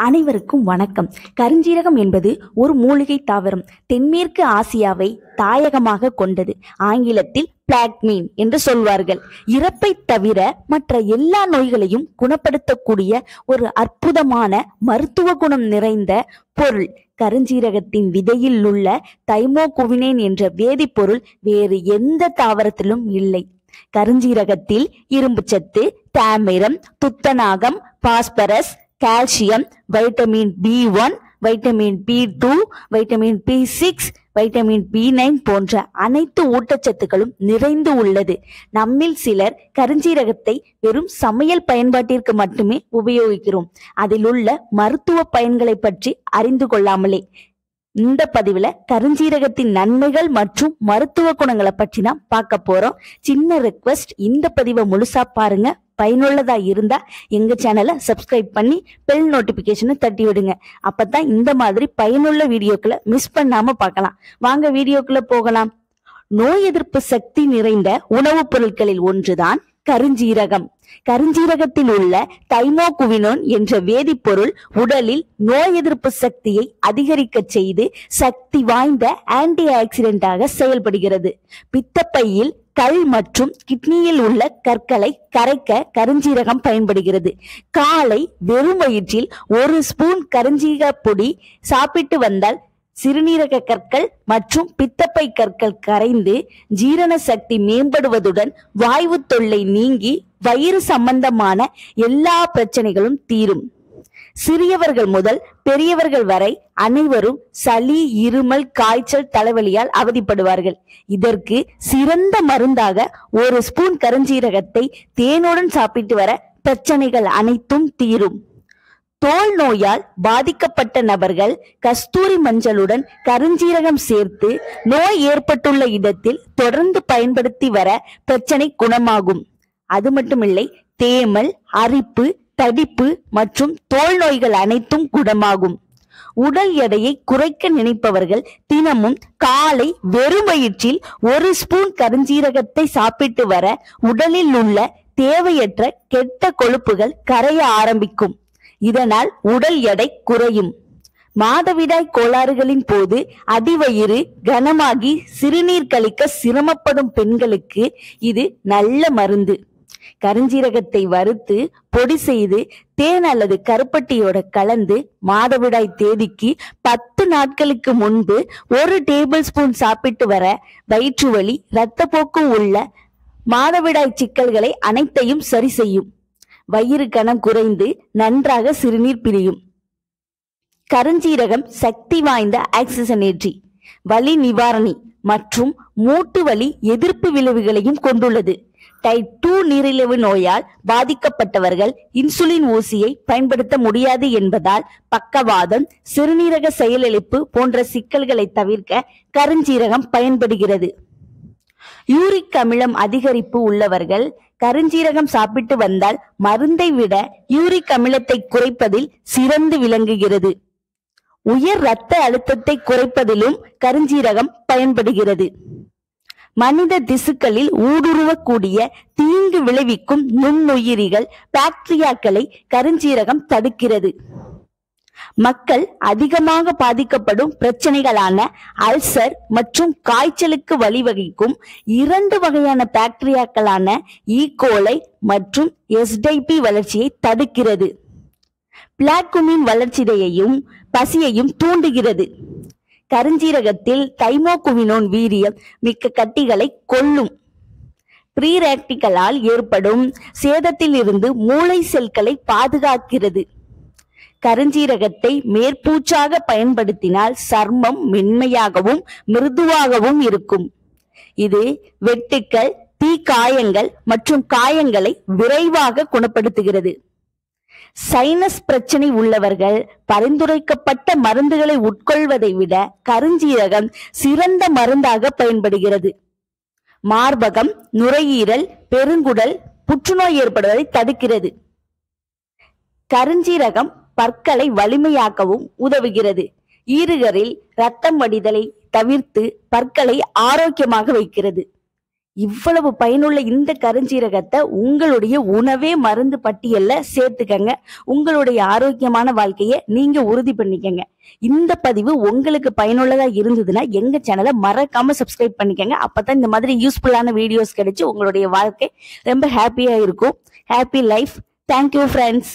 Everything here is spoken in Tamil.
அனைவருக்கும் வணக்கம். கருஞ்சீரகம் என்பது ஒரு மூலிகை தாவரம். தென்மேற்கு ஆசியாவை தாயகமாக கொண்டது. ஆங்கிலத்தில் பிளாக்மீன் என்று சொல்வார்கள். இறப்பை தவிர மற்ற எல்லா நோய்களையும் குணப்படுத்தக்கூடிய ஒரு அற்புதமான மருத்துவ குணம் நிறைந்த பொருள். கருஞ்சீரகத்தின் விதையில் உள்ள தைமோகுவினேன் என்ற வேதிப்பொருள் வேறு எந்த தாவரத்திலும் இல்லை. கருஞ்சீரகத்தில் இரும்புச்சத்து தாமிரம் துத்தநாகம் phosphorus calcium vitamin B one vitamin B two vitamin B six vitamin B nine போன்ற அனைத்து ஊட்டச்சத்துக்களும் நிறைந்து உள்ளது. நம்மில் சிலர் கருஞ்சீரகத்தை வெறும் சமையல் பயன்பாட்டிற்கு மட்டுமே உபயோகிக்கிறோம். அதில் உள்ள மருத்துவ பயன்களை பற்றி அறிந்து கொள்ளாமலே இந்த பதிவுல கருஞ்சீரகத்தின் நன்மைகள் மற்றும் மருத்துவ குணங்களை பற்றி தான் பார்க்க போறோம். சின்ன ரெக்வஸ்ட் இந்த பதிவை முழுசா பாருங்க. பயனுள்ளதா இருந்தா எங்க சேனலை சப்ஸ்கிரைப் பண்ணி பெல் நோட்டிபிகேஷனை தட்டி விடுங்க. அப்பதான் இந்த மாதிரி பயனுள்ள வீடியோக்களை மிஸ் பண்ணாம பார்க்கலாம். வாங்க வீடியோக்குள்ள போகலாம். நோய் எதிர்ப்பு சக்தி நிறைந்த உணவுப் பொருட்களில் ஒன்றுதான் கருஞ்சீரகம். கருஞ்சீரகத்தில் உள்ள தைமோகுவினோன் என்ற வேதிப்பொருள் உடலில் நோய் எதிர்ப்பு சக்தியை அதிகரிக்க செய்து சக்தி வாய்ந்த ஆன்டி ஆக்சிடென்டாக செயல்படுகிறது. பித்தப்பையில் கல் மற்றும் கிட்னியில் உள்ள கற்களை கரைக்க கருஞ்சீரகம் பயன்படுகிறது. காலை வெறும் வயிற்றில் ஒரு ஸ்பூன் கருஞ்சீரக பொடி சாப்பிட்டு வந்தால் சிறுநீரக கற்கள் மற்றும் பித்தப்பை கற்கள் கரைந்து ஜீரண சக்தி மேம்படுவதுடன் வாய்வு தொல்லை நீங்கி வயிறு சம்பந்தமான எல்லா பிரச்சனைகளும் தீரும். சிறியவர்கள் முதல் பெரியவர்கள் வரை அனைவரும் சளி இருமல் காய்ச்சல் தலைவலியால் அவதிப்படுவார்கள். இதற்கு சிறந்த மருந்தாக ஒரு ஸ்பூன் கருஞ்சீரகத்தை தேனுடன் சாப்பிட்டு வர பிரச்சனைகள் அனைத்தும் தீரும். தோல் நோயால் பாதிக்கப்பட்ட நபர்கள் கஸ்தூரி மஞ்சளுடன் கருஞ்சீரகம் சேர்த்து நோய் ஏற்பட்டுள்ள இடத்தில் தொடர்ந்து பயன்படுத்தி வர பிரச்சனை குணமாகும். அது மட்டுமில்லை தேமல் அரிப்பு தடிப்பு மற்றும் தோல் நோய்கள் அனைத்தும் குணமாகும். உடல் எடையை குறைக்க நினைப்பவர்கள் தினமும் காலை வெறும் வயிற்றில் ஒரு ஸ்பூன் கருஞ்சீரகத்தை சாப்பிட்டு வர உடலில் உள்ள தேவையற்ற கெட்ட கொழுப்புகள் கரைய ஆரம்பிக்கும். இதனால் உடல் எடை குறையும். மாதவிடாய் கோளாறுகளின் போது அடிவயிறு கனமாகி சிறுநீர் கழிக்க சிரமப்படும் பெண்களுக்கு இது நல்ல மருந்து. கருஞ்சீரகத்தை வறுத்து பொடி செய்து தேன் அல்லது கருப்பட்டியோட கலந்து மாதவிடாய் தேதிக்கு பத்து நாட்களுக்கு முன்பு ஒரு டேபிள் ஸ்பூன் சாப்பிட்டு வர வயிற்று வலி இரத்தப்போக்கு உள்ள மாதவிடாய் சிக்கல்களை அனைத்தையும் சரி செய்யும். வயிறு கணம் குறைந்து நன்றாக சிறுநீர் பிரியும். கருஞ்சீரகம் சக்தி வாய்ந்த ஆக்சிசனேற்றி வலி நிவாரணி மற்றும் மூட்டு வலி எதிர்ப்பு விளைவுகளையும் கொண்டுள்ளது. டைப் டூ நீரிழிவு நோயால் பாதிக்கப்பட்டவர்கள் இன்சுலின் ஊசியை பயன்படுத்த முடியாது என்பதால் பக்கவாதம் சிறுநீரக செயலிழப்பு போன்ற சிக்கல்களை தவிர்க்க கருஞ்சீரகம் பயன்படுகிறது. யூரிக் அமிலம் அதிகரிப்பு உள்ளவர்கள் கருஞ்சீரகம் சாப்பிட்டு வந்தால் மருந்தை விட யூரிக் அமிலத்தை குறைப்பதில் சிறந்து விளங்குகிறது. உயர் இரத்த அழுத்தத்தை குறைப்பதிலும் கருஞ்சீரகம் பயன்படுகிறது. மனித திசுக்களில் ஊடுருவக்கூடிய தீங்கு விளைவிக்கும் நுண்ணுயிரிகள் பாக்டீரியாக்களை கருஞ்சீரகம் தடுக்கிறது. மக்கள் அதிகமாக பாதிக்கப்படும் பிரச்சனைகளான அல்சர் மற்றும் காய்ச்சலுக்கு வழிவகுக்கும் இரண்டு வகையான பாக்டீரியாக்களான e. ஈகோலை மற்றும் எஸ்டைபி வளர்ச்சியை தடுக்கிறது. பிளாக்குமின் வளர்ச்சிதையையும் பசியையும் தூண்டுகிறது. கருஞ்சீரகத்தில் தைமோகுமினோன் வீரியம் மிக்க கட்டிகளை கொல்லும். ப்ரீராக்டிகளால் ஏற்படும் சேதத்தில் இருந்து மூளை செல்களை பாதுகாக்கிறது. கருஞ்சீரகத்தை மேற்பூச்சாக பயன்படுத்தினால் சர்மம் மென்மையாகவும் மிருதுவாகவும் இருக்கும். இது வெட்டுக்கள் தீக்காயங்கள் மற்றும் காயங்களை விரைவாக குணப்படுத்துகிறது. சைனஸ் பிரச்சனை உள்ளவர்கள் பரிந்துரைக்கப்பட்ட மருந்துகளை உட்கொள்வதை விட கருஞ்சீரகம் சிறந்த மருந்தாக பயன்படுகிறது. மார்பகம் நுரையீரல் பெருங்குடல் புற்றுநோய் ஏற்படுவதை தடுக்கிறது. கருஞ்சீரகம் பற்களை வலிமையாக்கவும் உதவுகிறது. ஈறுகளில் ரத்தம் வடிதலை தவிர்த்து பற்களை ஆரோக்கியமாக வைக்கிறது. இவ்வளவு பயனுள்ள இந்த கருஞ்சீரகத்தை உங்களுடைய உணவே மருந்து பட்டியல்ல சேர்த்துக்கங்க. உங்களுடைய ஆரோக்கியமான வாழ்க்கையை நீங்க உறுதி பண்ணிக்கங்க. இந்த பதிவு உங்களுக்கு பயனுள்ளதா இருந்ததுன்னா எங்க சேனலை மறக்காம சப்ஸ்கிரைப் பண்ணிக்கங்க. அப்பதான் இந்த மாதிரி யூஸ்ஃபுல்லான வீடியோஸ் கிடைச்சு உங்களுடைய வாழ்க்கை ரொம்ப ஹாப்பியா இருக்கும். Happy life thank you friends